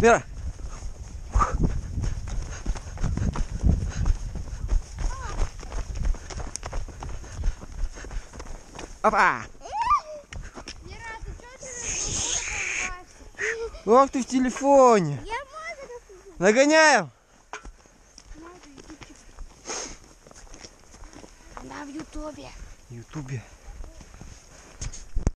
Мира! Опа! Мира, ты что? Ох ты в телефоне. Я мозг Нагоняем. Она в Ютубе. В Ютубе.